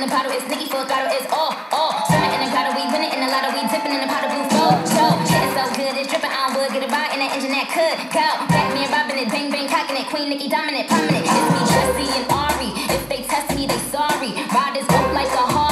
in the bottle, it's all, all. In the we lotto, we dipping in the pot with a engine that could go. Batman robbing it, bang bang cocking it, Queen Nicki dominant, prominent. It's me, Jessie and Ari. If they test me, they sorry. Riders up like a heart.